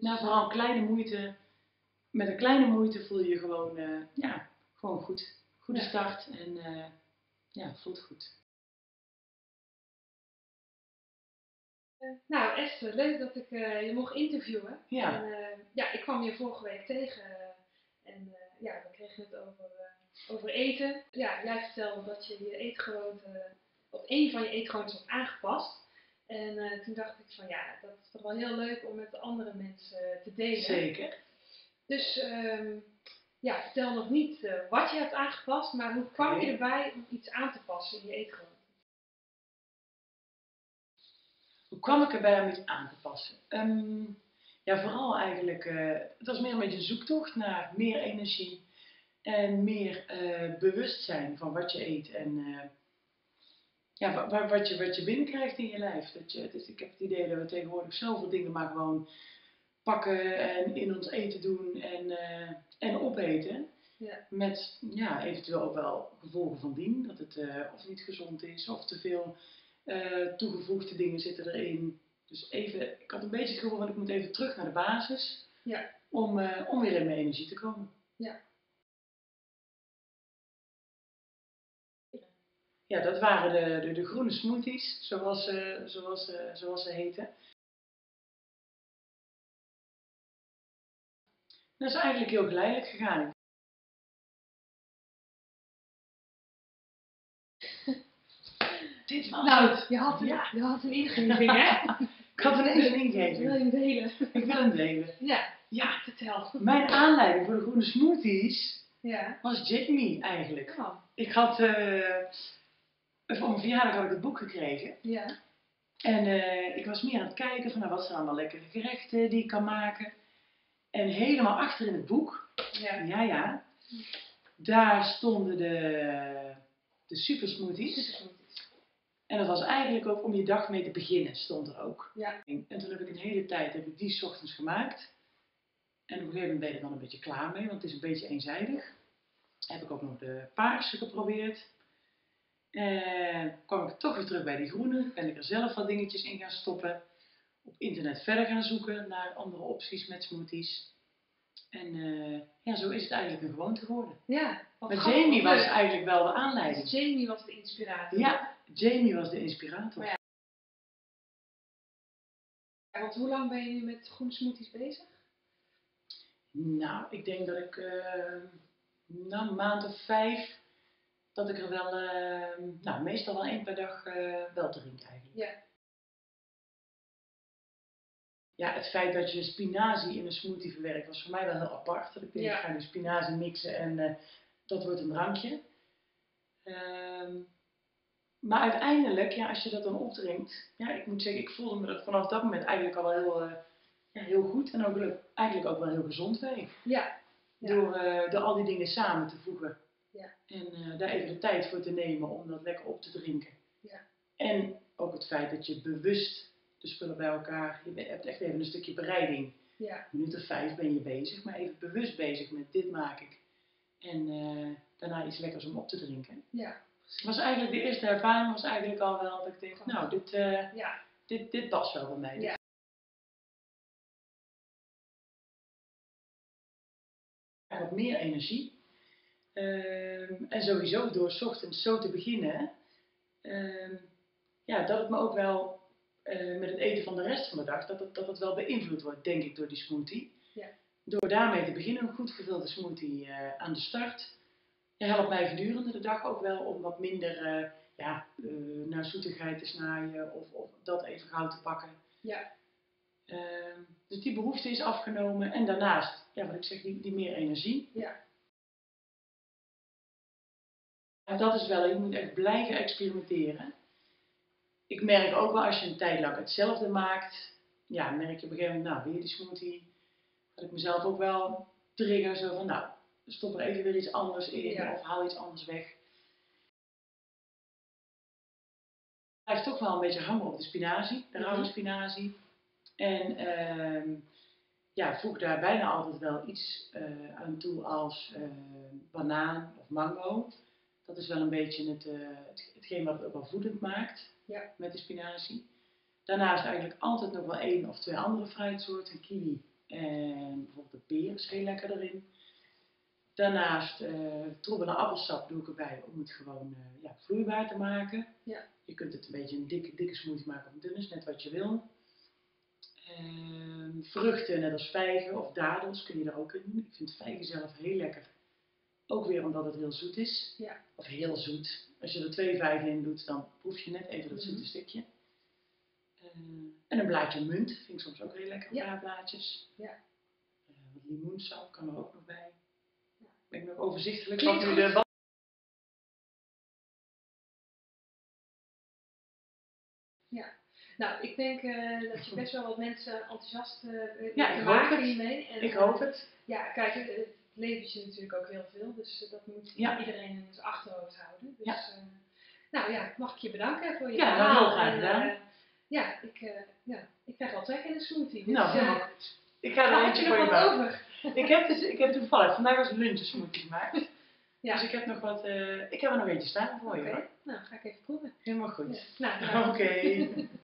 Nou, vooral kleine moeite. Met een kleine moeite voel je je gewoon, eh, ja, gewoon goed. Goede start en eh, ja, voelt goed. eh, nou, Esther, leuk dat ik je mocht interviewen. Ja, En, ja, ik kwam je vorige week tegen en ja, we kregen het over, over eten. Ja, jij vertelde dat je je eetgewoonte, of een van je eetgewoontes was aangepast. En eh, toen dacht ik van ja, dat is toch wel heel leuk om met de andere mensen te delen. zeker. Dus ehm, ja, vertel nog niet eh, wat je hebt aangepast, maar hoe kwam je erbij om iets aan te passen in je eetgewoonte? Hoe kwam ik erbij om iets aan te passen? Ehm, ja, vooral eigenlijk, eh, het was meer een beetje een zoektocht naar meer energie en meer eh, bewustzijn van wat je eet en eh, ja, wa- wa- wat, je, wat je binnenkrijgt in je lijf. Dat je, dus ik heb het idee dat we tegenwoordig zoveel dingen maar gewoon pakken en in ons eten doen en, eh, en opeten. Ja. Met ja, eventueel ook wel gevolgen van dien. Dat het eh, of niet gezond is of te veel eh, toegevoegde dingen zitten erin. Dus even, ik had een beetje het gevoel van ik moet even terug naar de basis. Ja. Om, om weer in mijn energie te komen. Ja. Ja, dat waren de, de, de groene smoothies, zoals, eh, zoals, eh, zoals ze heten. Dat is eigenlijk heel geleidelijk gegaan. Dit was Nou, het. je had een, Ja. je had een ingeving, hè? Ik had ineens een Wil ingeving. je hem delen? Ik wil hem delen. Ja, Ja, vertel. mijn aanleiding voor de groene smoothies Ja. was Jamie eigenlijk. Oh, Ik had, eh, voor mijn verjaardag had ik het boek gekregen. ja. En eh, ik was meer aan het kijken van nou, wat zijn allemaal lekkere gerechten die ik kan maken. En helemaal achter in het boek, Ja. ja ja, daar stonden de, de super smoothies. En dat was eigenlijk ook om je dag mee te beginnen, stond er ook. Ja. En toen heb ik een hele tijd heb ik die 's ochtends gemaakt. En op een gegeven moment ben ik er dan een beetje klaar mee, want het is een beetje eenzijdig. Heb ik ook nog de paarse geprobeerd. En kwam ik toch weer terug bij die groene. Ben ik er zelf wat dingetjes in gaan stoppen. Op internet verder gaan zoeken naar andere opties met smoothies. En eh, ja, zo is het eigenlijk een gewoonte geworden. Ja. wat Maar grappig, Jamie was leuk. eigenlijk wel de aanleiding. Dus Jamie was de inspirator. Ja, Jamie was de inspirator. Ja, Want hoe lang ben je nu met groene smoothies bezig? Nou, ik denk dat ik eh, na een maand of vijf, dat ik er wel, eh, nou meestal wel één per dag eh, wel drink eigenlijk. Ja. Ja, het feit dat je spinazie in een smoothie verwerkt was voor mij wel heel apart. Dat ik denk, Ja. ik ga nu spinazie mixen en eh, dat wordt een drankje. Ehm, maar uiteindelijk, ja, als je dat dan opdrinkt, ja, ik moet zeggen, ik voelde me er vanaf dat moment eigenlijk al wel heel, ja, heel goed en ook, eigenlijk ook wel heel gezond bij. Ja. Ja. Door, door al die dingen samen te voegen. Ja. En eh, daar even de tijd voor te nemen om dat lekker op te drinken. Ja. En ook het feit dat je bewust de spullen bij elkaar, je hebt echt even een stukje bereiding. Ja. Een minuut of vijf ben je bezig, maar even bewust bezig met dit maak ik. En eh, daarna iets lekkers om op te drinken. Ja. Was eigenlijk de eerste ervaring was eigenlijk al wel dat ik dacht, nou dit, eh, Ja. dit, dit past wel bij mij. Ja. Wat meer energie. Ehm, en sowieso door 's ochtends zo te beginnen, ehm, ja, dat het me ook wel eh, met het eten van de rest van de dag, dat het, dat het wel beïnvloed wordt, denk ik, door die smoothie. Ja. Door daarmee te beginnen, een goed gevulde smoothie eh, aan de start, ja, helpt mij gedurende de dag ook wel om wat minder eh, ja, eh, naar zoetigheid te snijden of, of dat even gauw te pakken. Ja. Ehm, dus die behoefte is afgenomen en daarnaast, ja, wat ik zeg, die, die meer energie. Ja. En dat is wel, je moet echt blijven experimenteren. Ik merk ook wel als je een tijd lang hetzelfde maakt, ja, merk je op een gegeven moment, nou, weer die smoothie. Dat ik mezelf ook wel trigger, zo van, nou, stop er even weer iets anders in Ja. of haal iets anders weg. Ik blijf toch wel een beetje hangen op de spinazie, de rauwe Mhm. spinazie. En ehm, ja, voeg daar bijna altijd wel iets eh, aan toe als eh, banaan of mango. Dat is wel een beetje het, eh, het, hetgeen wat het ook wel voedend maakt Ja. met de spinazie. Daarnaast eigenlijk altijd nog wel één of twee andere fruitsoorten, kiwi En bijvoorbeeld de peer is heel lekker erin. Daarnaast uh, troebele appelsap doe ik erbij om het gewoon uh, ja, vloeibaar te maken. Ja. Je kunt het een beetje een dikke, dikke smoothie maken of een dunne, net wat je wil. Ehm, vruchten, net als vijgen of dadels, kun je er ook in doen. Ik vind vijgen zelf heel lekker. Ook weer omdat het heel zoet is. Ja. Of heel zoet. Als je er twee vijgen in doet, dan proef je net even dat Mhm. zoete stukje. Ehm, en een blaadje munt vind ik soms ook heel lekker. Een Ja. paar blaadjes. Ja. Eh, wat limoensap kan er ook nog bij. Ja. Ben ik nog overzichtelijk. Klinkt wat nu de Nou, ik denk eh, dat je best wel wat mensen enthousiast eh weet Ja, te ik hoop maken hiermee. En, Ik eh, hoop het. Ja, kijk, levert je natuurlijk ook heel veel, dus eh, dat moet Ja. iedereen in zijn achterhoofd houden. Dus, Ja. eh, nou ja, mag ik je bedanken voor je Ja, verhaal. heel graag En, gedaan. eh, ja, ik, eh, ja, ik krijg wel trek in een smoothie. Dus, Nou, eh, helemaal goed. Ik ga er eentje je voor je maken. Ik heb, dus, ik heb toevallig, vandaag was lunch smoothie gemaakt. Ja. Dus ik heb nog wat, eh, ik heb er nog eentje staan voor je hoor. nou ga ik even proeven. Helemaal goed. Ja. Nou. Oké.